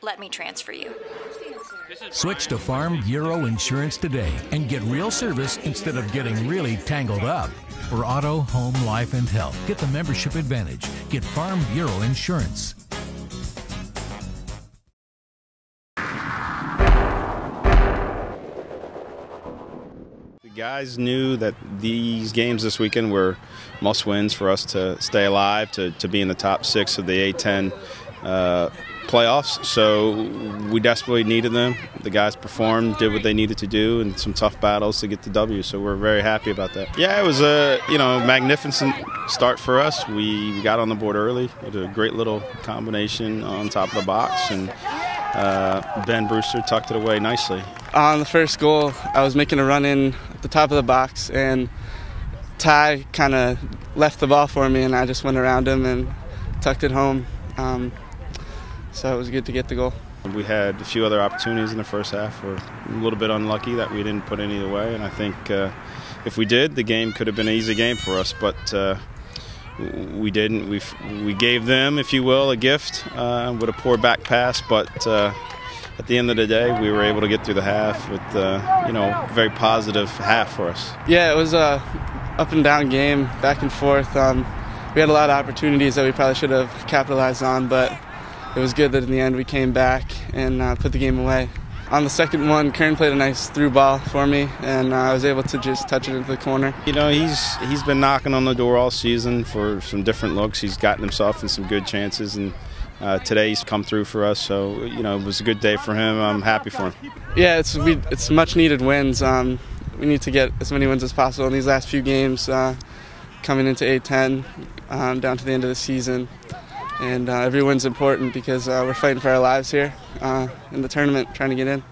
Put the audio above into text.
Let me transfer you. Switch to Farm Bureau Insurance today and get real service instead of getting really tangled up. For auto, home, life, and health, get the membership advantage. Get Farm Bureau Insurance. The guys knew that these games this weekend were must wins for us to stay alive, to, to be in the top six of the A10 uh, playoffs. So we desperately needed them. The guys performed, did what they needed to do, and some tough battles to get the W. So we're very happy about that. Yeah, it was a you know magnificent start for us. We got on the board early. It a great little combination on top of the box, and uh, Ben Brewster tucked it away nicely. On the first goal, I was making a run in at the top of the box, and Ty kind of left the ball for me, and I just went around him and tucked it home. Um, so it was good to get the goal. We had a few other opportunities in the first half. We're a little bit unlucky that we didn't put any away, and I think uh, if we did, the game could have been an easy game for us. But uh, we didn't. We we gave them, if you will, a gift uh, with a poor back pass, but. Uh, at the end of the day, we were able to get through the half with, uh, you know, very positive half for us. Yeah, it was a up and down game, back and forth. Um, we had a lot of opportunities that we probably should have capitalized on, but it was good that in the end we came back and uh, put the game away. On the second one, Kern played a nice through ball for me, and uh, I was able to just touch it into the corner. You know, he's he's been knocking on the door all season for some different looks. He's gotten himself in some good chances, and uh, today he's come through for us. So you know, it was a good day for him. I'm happy for him. Yeah, it's we, it's much needed wins. Um, we need to get as many wins as possible in these last few games, uh, coming into A10, um, down to the end of the season and uh, every win's important because uh, we're fighting for our lives here uh, in the tournament, trying to get in.